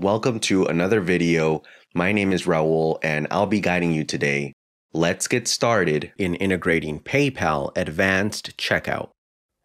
Welcome to another video. My name is Raul and I'll be guiding you today. Let's get started in integrating PayPal Advanced Checkout.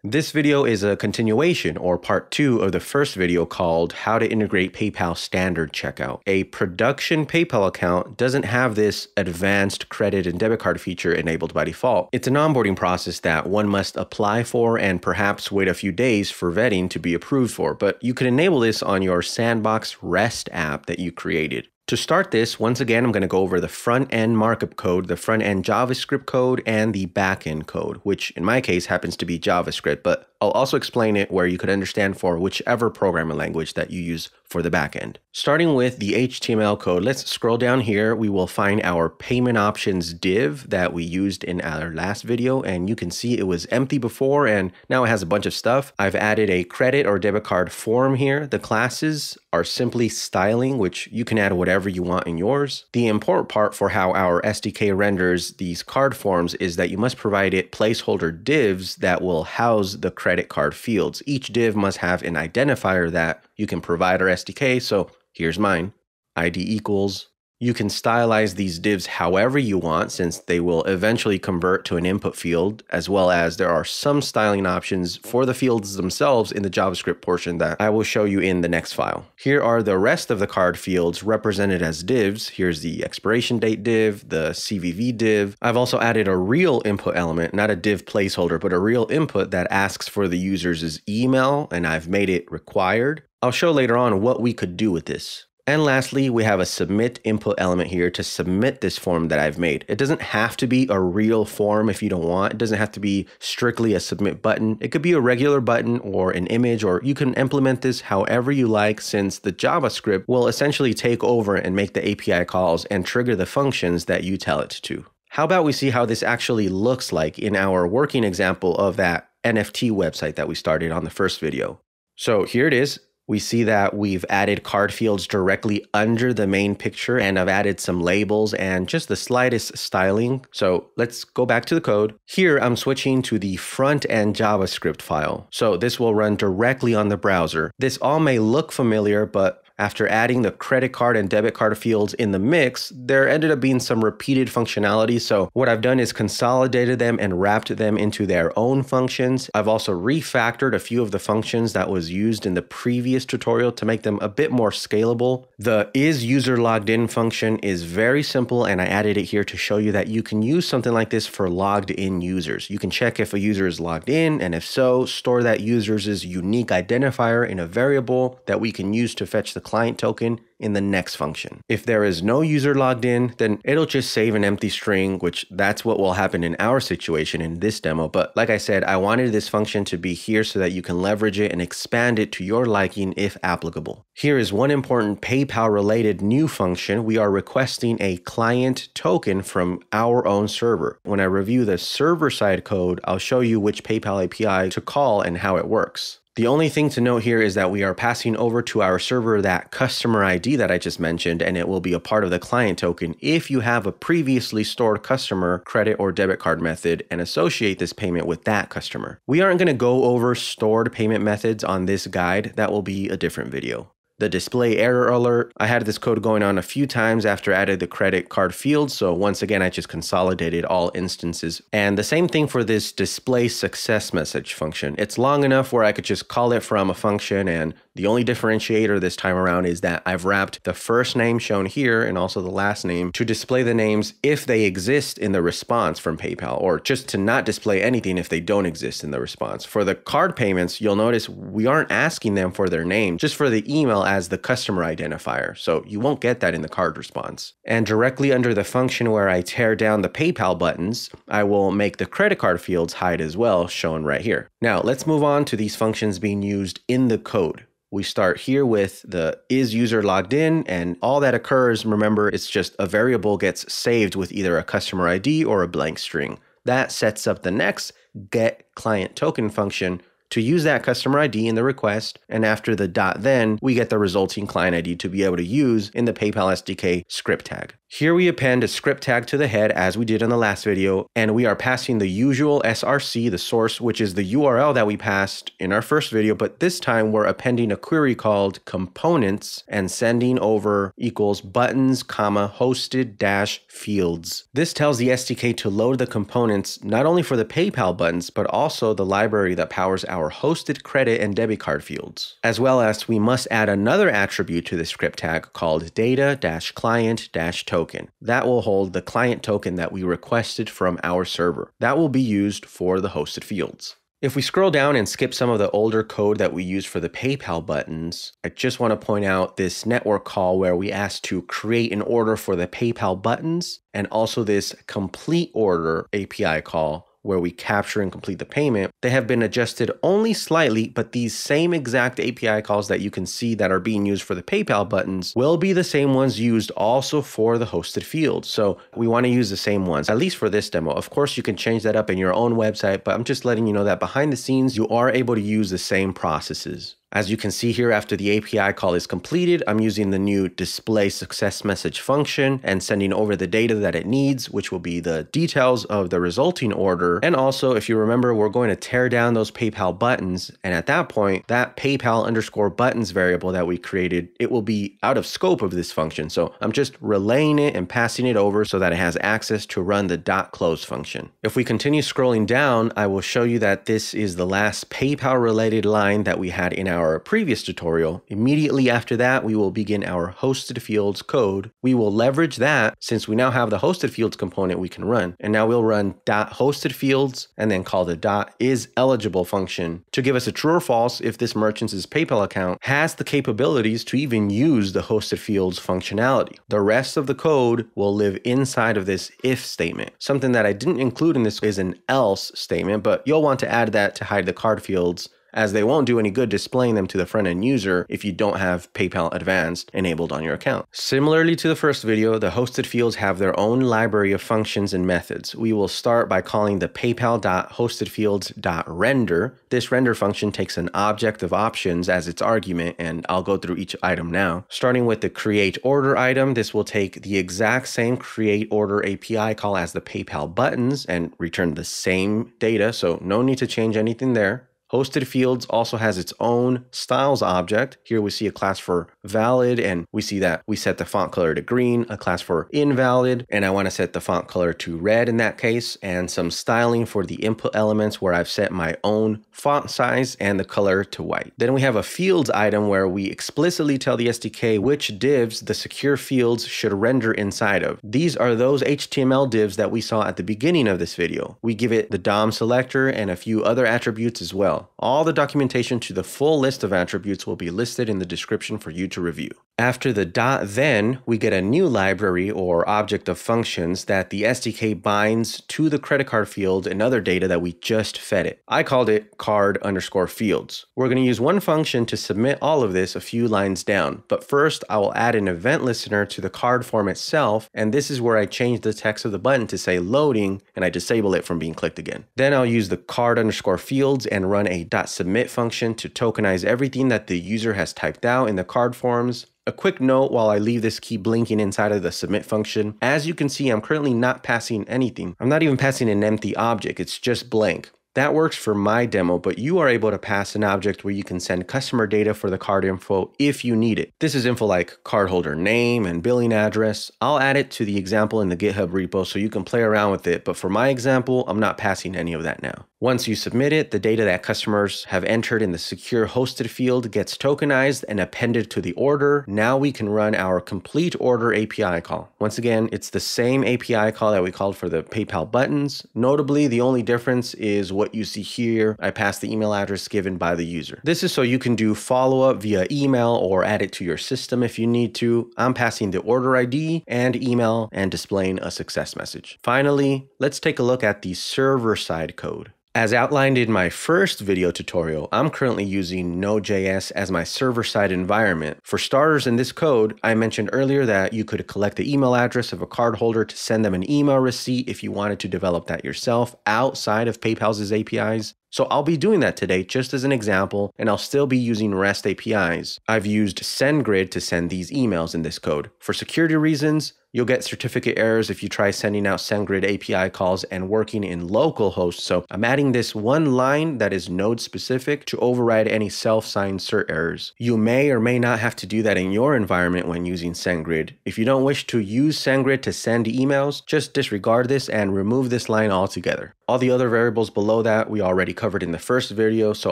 This video is a continuation or part two of the first video called How to Integrate PayPal Standard Checkout. A production PayPal account doesn't have this advanced credit and debit card feature enabled by default. It's an onboarding process that one must apply for and perhaps wait a few days for vetting to be approved for, but you can enable this on your Sandbox REST app that you created. To start this, once again, I'm going to go over the front end markup code, the front end JavaScript code, and the back end code, which in my case happens to be JavaScript, but I'll also explain it where you could understand for whichever programming language that you use for the backend. Starting with the HTML code, let's scroll down here. We will find our payment options div that we used in our last video. And you can see it was empty before and now it has a bunch of stuff. I've added a credit or debit card form here. The classes are simply styling, which you can add whatever you want in yours. The important part for how our SDK renders these card forms is that you must provide it placeholder divs that will house the credit credit card fields. Each div must have an identifier that you can provide our SDK. So here's mine, ID equals you can stylize these divs however you want since they will eventually convert to an input field, as well as there are some styling options for the fields themselves in the JavaScript portion that I will show you in the next file. Here are the rest of the card fields represented as divs. Here's the expiration date div, the CVV div. I've also added a real input element, not a div placeholder, but a real input that asks for the user's email, and I've made it required. I'll show later on what we could do with this. And lastly, we have a submit input element here to submit this form that I've made. It doesn't have to be a real form if you don't want. It doesn't have to be strictly a submit button. It could be a regular button or an image, or you can implement this however you like since the JavaScript will essentially take over and make the API calls and trigger the functions that you tell it to. How about we see how this actually looks like in our working example of that NFT website that we started on the first video. So here it is we see that we've added card fields directly under the main picture and I've added some labels and just the slightest styling. So let's go back to the code. Here I'm switching to the front end JavaScript file. So this will run directly on the browser. This all may look familiar, but after adding the credit card and debit card fields in the mix, there ended up being some repeated functionality. So what I've done is consolidated them and wrapped them into their own functions. I've also refactored a few of the functions that was used in the previous tutorial to make them a bit more scalable. The is user logged in function is very simple and I added it here to show you that you can use something like this for logged in users. You can check if a user is logged in and if so, store that user's unique identifier in a variable that we can use to fetch the client token in the next function. If there is no user logged in, then it'll just save an empty string, which that's what will happen in our situation in this demo. But like I said, I wanted this function to be here so that you can leverage it and expand it to your liking if applicable. Here is one important PayPal related new function. We are requesting a client token from our own server. When I review the server side code, I'll show you which PayPal API to call and how it works. The only thing to note here is that we are passing over to our server that customer ID that I just mentioned, and it will be a part of the client token if you have a previously stored customer credit or debit card method and associate this payment with that customer. We aren't going to go over stored payment methods on this guide. That will be a different video the display error alert. I had this code going on a few times after I added the credit card field. So once again, I just consolidated all instances. And the same thing for this display success message function. It's long enough where I could just call it from a function and the only differentiator this time around is that I've wrapped the first name shown here and also the last name to display the names if they exist in the response from PayPal, or just to not display anything if they don't exist in the response. For the card payments, you'll notice we aren't asking them for their name, just for the email as the customer identifier. So you won't get that in the card response. And directly under the function where I tear down the PayPal buttons, I will make the credit card fields hide as well, shown right here. Now let's move on to these functions being used in the code we start here with the is user logged in and all that occurs, remember, it's just a variable gets saved with either a customer ID or a blank string. That sets up the next get client token function to use that customer ID in the request, and after the dot then, we get the resulting client ID to be able to use in the PayPal SDK script tag. Here we append a script tag to the head as we did in the last video, and we are passing the usual SRC, the source, which is the URL that we passed in our first video, but this time we're appending a query called components and sending over equals buttons, comma, hosted dash fields. This tells the SDK to load the components not only for the PayPal buttons, but also the library that powers our hosted credit and debit card fields. As well as we must add another attribute to the script tag called data-client-token token. That will hold the client token that we requested from our server. That will be used for the hosted fields. If we scroll down and skip some of the older code that we use for the PayPal buttons, I just want to point out this network call where we asked to create an order for the PayPal buttons and also this complete order API call where we capture and complete the payment, they have been adjusted only slightly, but these same exact API calls that you can see that are being used for the PayPal buttons will be the same ones used also for the hosted fields. So we want to use the same ones, at least for this demo. Of course, you can change that up in your own website, but I'm just letting you know that behind the scenes, you are able to use the same processes. As you can see here, after the API call is completed, I'm using the new display success message function and sending over the data that it needs, which will be the details of the resulting order. And also, if you remember, we're going to tear down those PayPal buttons. And at that point, that PayPal underscore buttons variable that we created, it will be out of scope of this function. So I'm just relaying it and passing it over so that it has access to run the dot close function. If we continue scrolling down, I will show you that this is the last PayPal related line that we had in our our previous tutorial. Immediately after that, we will begin our hosted fields code. We will leverage that since we now have the hosted fields component we can run. And now we'll run dot hosted fields and then call the dot is eligible function to give us a true or false if this merchant's PayPal account has the capabilities to even use the hosted fields functionality. The rest of the code will live inside of this if statement. Something that I didn't include in this is an else statement, but you'll want to add that to hide the card fields as they won't do any good displaying them to the front end user if you don't have PayPal Advanced enabled on your account. Similarly to the first video, the hosted fields have their own library of functions and methods. We will start by calling the paypal.hostedfields.render. This render function takes an object of options as its argument, and I'll go through each item now. Starting with the create order item, this will take the exact same create order API call as the PayPal buttons and return the same data, so no need to change anything there. Hosted Fields also has its own styles object. Here we see a class for valid, and we see that we set the font color to green, a class for invalid, and I want to set the font color to red in that case, and some styling for the input elements where I've set my own font size and the color to white. Then we have a fields item where we explicitly tell the SDK which divs the secure fields should render inside of. These are those HTML divs that we saw at the beginning of this video. We give it the DOM selector and a few other attributes as well. All the documentation to the full list of attributes will be listed in the description for you to review. After the dot then, we get a new library or object of functions that the SDK binds to the credit card field and other data that we just fed it. I called it card underscore fields. We're going to use one function to submit all of this a few lines down, but first I will add an event listener to the card form itself, and this is where I change the text of the button to say loading and I disable it from being clicked again. Then I'll use the card underscore fields and run a submit function to tokenize everything that the user has typed out in the card forms a quick note while I leave this key blinking inside of the submit function. As you can see, I'm currently not passing anything. I'm not even passing an empty object, it's just blank. That works for my demo, but you are able to pass an object where you can send customer data for the card info if you need it. This is info like cardholder name and billing address. I'll add it to the example in the GitHub repo so you can play around with it, but for my example, I'm not passing any of that now. Once you submit it, the data that customers have entered in the secure hosted field gets tokenized and appended to the order. Now we can run our complete order API call. Once again, it's the same API call that we called for the PayPal buttons. Notably, the only difference is what you see here. I pass the email address given by the user. This is so you can do follow up via email or add it to your system if you need to. I'm passing the order ID and email and displaying a success message. Finally, let's take a look at the server side code. As outlined in my first video tutorial, I'm currently using Node.js as my server-side environment. For starters in this code, I mentioned earlier that you could collect the email address of a cardholder to send them an email receipt if you wanted to develop that yourself outside of PayPal's APIs. So I'll be doing that today just as an example, and I'll still be using REST APIs. I've used SendGrid to send these emails in this code. For security reasons, You'll get certificate errors if you try sending out SendGrid API calls and working in localhost. So I'm adding this one line that is node specific to override any self-signed cert errors. You may or may not have to do that in your environment when using SendGrid. If you don't wish to use SendGrid to send emails, just disregard this and remove this line altogether. All the other variables below that we already covered in the first video, so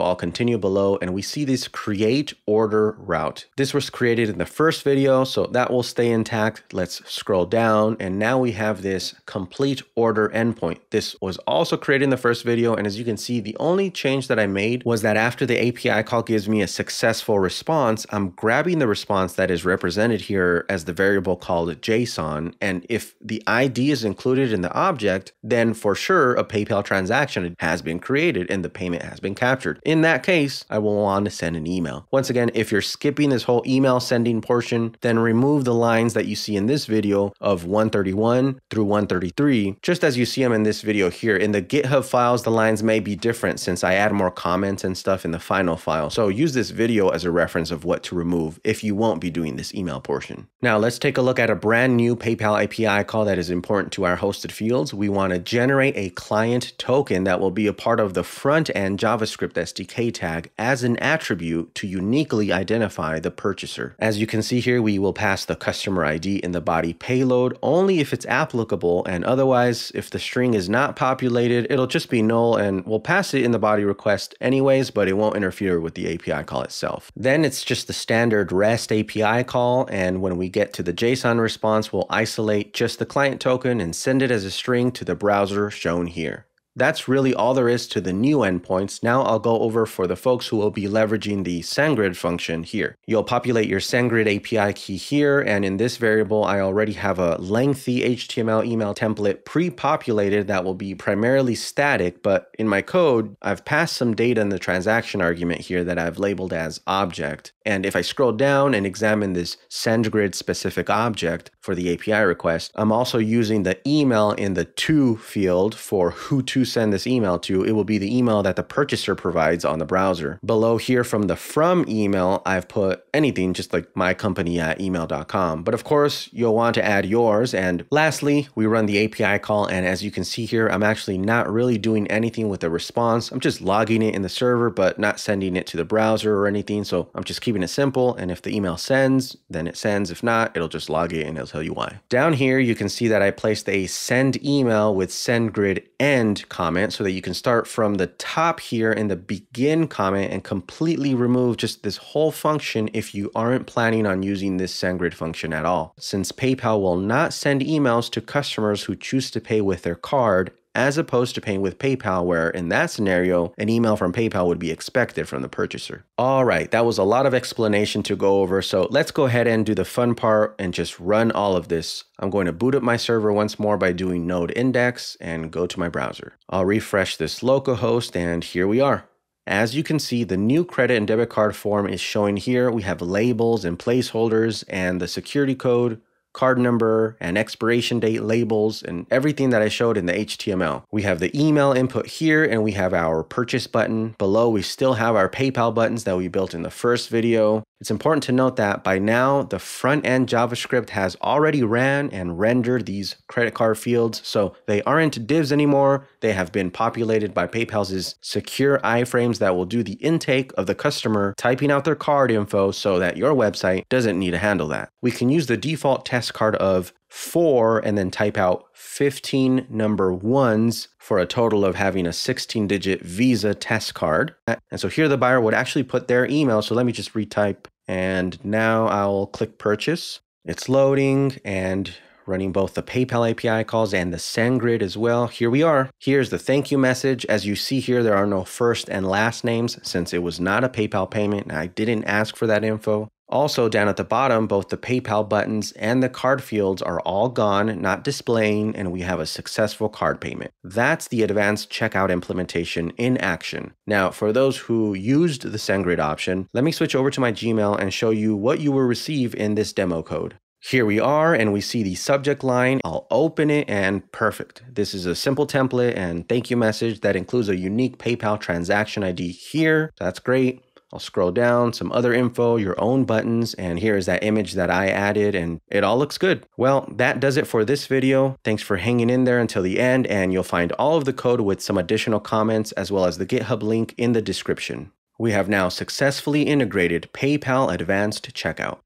I'll continue below and we see this create order route. This was created in the first video, so that will stay intact. Let's scroll down and now we have this complete order endpoint. This was also created in the first video and as you can see, the only change that I made was that after the API call gives me a successful response, I'm grabbing the response that is represented here as the variable called JSON and if the ID is included in the object, then for sure a page PayPal transaction has been created and the payment has been captured. In that case, I will want to send an email. Once again, if you're skipping this whole email sending portion, then remove the lines that you see in this video of 131 through 133, just as you see them in this video here. In the GitHub files, the lines may be different since I add more comments and stuff in the final file. So use this video as a reference of what to remove if you won't be doing this email portion. Now let's take a look at a brand new PayPal API call that is important to our hosted fields. We want to generate a client token that will be a part of the front end JavaScript SDK tag as an attribute to uniquely identify the purchaser. As you can see here, we will pass the customer ID in the body payload only if it's applicable and otherwise if the string is not populated, it'll just be null and we'll pass it in the body request anyways, but it won't interfere with the API call itself. Then it's just the standard REST API call and when we get to the JSON response, we'll isolate just the client token and send it as a string to the browser shown here. That's really all there is to the new endpoints. Now I'll go over for the folks who will be leveraging the SendGrid function here. You'll populate your SendGrid API key here, and in this variable, I already have a lengthy HTML email template pre-populated that will be primarily static, but in my code, I've passed some data in the transaction argument here that I've labeled as object. And if I scroll down and examine this SendGrid specific object for the API request, I'm also using the email in the to field for who to send this email to. It will be the email that the purchaser provides on the browser. Below here from the from email, I've put anything just like my company at email.com. But of course, you'll want to add yours. And lastly, we run the API call. And as you can see here, I'm actually not really doing anything with the response. I'm just logging it in the server, but not sending it to the browser or anything. So I'm just keeping it simple. And if the email sends, then it sends. If not, it'll just log it and it'll tell you why. Down here, you can see that I placed a send email with send grid end comment so that you can start from the top here in the begin comment and completely remove just this whole function if you aren't planning on using this send grid function at all. Since PayPal will not send emails to customers who choose to pay with their card, as opposed to paying with PayPal, where in that scenario, an email from PayPal would be expected from the purchaser. All right, that was a lot of explanation to go over. So let's go ahead and do the fun part and just run all of this. I'm going to boot up my server once more by doing node index and go to my browser. I'll refresh this localhost and here we are. As you can see, the new credit and debit card form is showing here. We have labels and placeholders and the security code, card number and expiration date labels and everything that I showed in the HTML. We have the email input here and we have our purchase button. Below we still have our PayPal buttons that we built in the first video. It's important to note that by now the front end JavaScript has already ran and rendered these credit card fields, so they aren't divs anymore. They have been populated by PayPal's secure iframes that will do the intake of the customer typing out their card info so that your website doesn't need to handle that. We can use the default test card of 4 and then type out 15 number ones for a total of having a 16 digit Visa test card. And so here the buyer would actually put their email. So let me just retype and now I'll click purchase. It's loading and running both the PayPal API calls and the SendGrid as well. Here we are. Here's the thank you message. As you see here, there are no first and last names since it was not a PayPal payment. I didn't ask for that info. Also, down at the bottom, both the PayPal buttons and the card fields are all gone, not displaying, and we have a successful card payment. That's the advanced checkout implementation in action. Now, for those who used the SendGrid option, let me switch over to my Gmail and show you what you will receive in this demo code. Here we are, and we see the subject line. I'll open it and perfect. This is a simple template and thank you message that includes a unique PayPal transaction ID here. That's great. I'll scroll down, some other info, your own buttons, and here is that image that I added, and it all looks good. Well, that does it for this video. Thanks for hanging in there until the end, and you'll find all of the code with some additional comments as well as the GitHub link in the description. We have now successfully integrated PayPal Advanced Checkout.